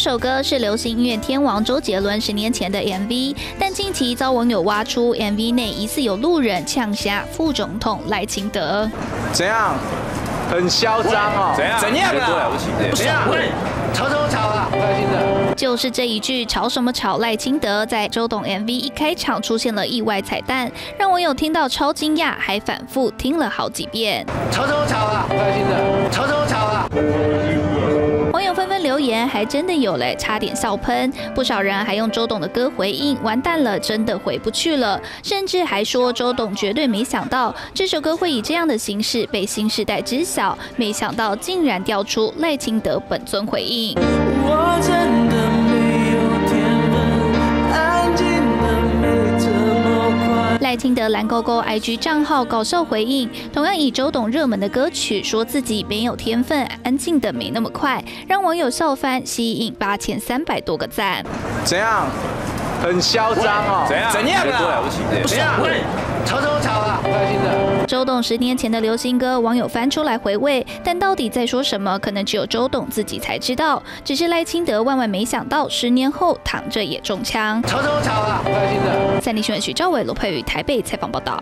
首歌是流行音乐天王周杰伦十年前的 MV，但近期遭网友挖出 MV 内疑似有路人呛下副总统赖清德。怎样？很嚣张哦！怎样？怎样啊不起？怎样？吵什么吵啊？赖清德。就是这一句“吵什么吵”，赖清德在周董 MV 一开场出现了意外彩蛋，让网友听到超惊讶，还反复听了好几遍。吵什么吵啊？赖清德。吵什么吵啊？留言，还真的有嘞，差点笑喷。不少人还用周董的歌回应，完蛋了，真的回不去了。甚至还说周董绝对没想到这首歌会以这样的形式被新时代知晓，没想到竟然调出赖清德本尊回应。我真的赖清德蓝勾勾 IG 账号搞笑回应，同样以周董热门的歌曲，说自己没有天分，安静的没那么快，让网友笑翻，吸引八千三百多个赞。怎样？很嚣张哦！怎样？怎样了不起？怎样？吵什么吵啊？开心的。周董十年前的流行歌，网友翻出来回味，但到底在说什么，可能只有周董自己才知道。只是赖清德万万没想到，十年后躺着也中枪。吵什么吵啊？赖清德。三立新闻徐兆伟、罗佩宇台北采访报道。